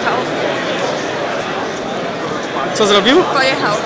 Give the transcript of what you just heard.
pojechał. Co zrobił? Pojechał.